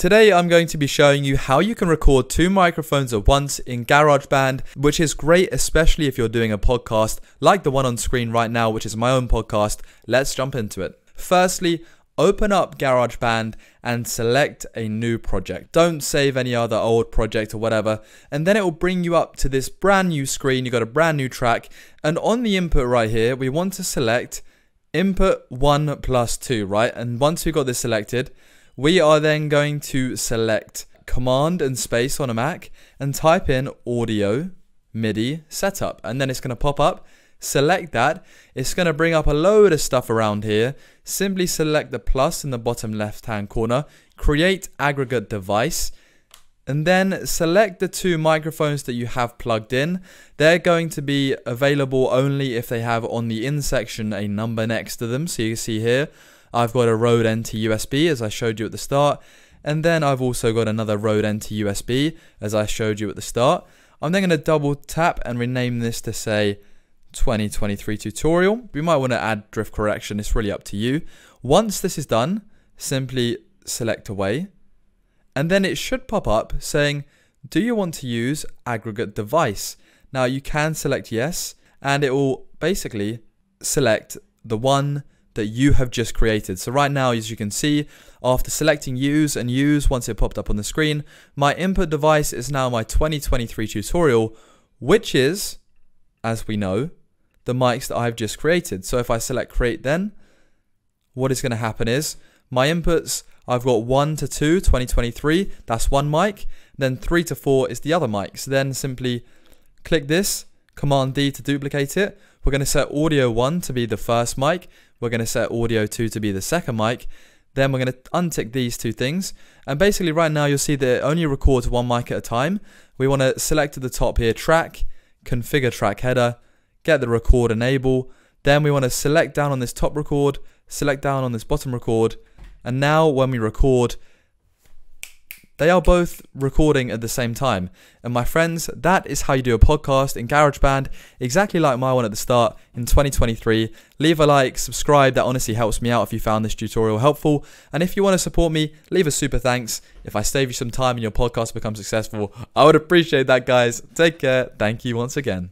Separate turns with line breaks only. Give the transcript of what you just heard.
Today I'm going to be showing you how you can record two microphones at once in GarageBand, which is great especially if you're doing a podcast like the one on screen right now, which is my own podcast. Let's jump into it. Firstly, open up GarageBand and select a new project. Don't save any other old project or whatever, and then it will bring you up to this brand new screen. You've got a brand new track, and on the input right here, we want to select input 1 plus 2, right? And once we've got this selected, we are then going to select Command and Space on a Mac and type in Audio MIDI Setup. And then it's going to pop up. Select that. It's going to bring up a load of stuff around here. Simply select the plus in the bottom left hand corner. Create aggregate device and then select the two microphones that you have plugged in. They're going to be available only if they have on the in section a number next to them. So you see here, I've got a Rode NT USB as I showed you at the start. And then I've also got another Rode NT USB as I showed you at the start. I'm then going to double tap and rename this to say 2023 tutorial. We might want to add drift correction. It's really up to you. Once this is done, simply select away. And then it should pop up saying, do you want to use aggregate device? Now you can select yes, and it will basically select the one that you have just created. So right now, as you can see, after selecting use and use once it popped up on the screen, my input device is now my 2023 tutorial, which is, as we know, the mics that I've just created. So if I select create then, what is going to happen is my inputs, I've got 1 to 2, 2023, that's one mic, then 3 to 4 is the other mic. So then simply click this, Command D to duplicate it. We're going to set audio 1 to be the first mic. We're going to set audio 2 to be the second mic. Then we're going to untick these two things. And basically right now you'll see that it only records one mic at a time. We want to select at the top here track, configure track header, get the record enable. Then we want to select down on this top record, select down on this bottom record. And now when we record, they are both recording at the same time. And my friends, that is how you do a podcast in GarageBand, exactly like my one at the start in 2023. Leave a like, subscribe, that honestly helps me out if you found this tutorial helpful. And if you want to support me, leave a super thanks. If I save you some time and your podcast becomes successful, I would appreciate that, guys. Take care. Thank you once again.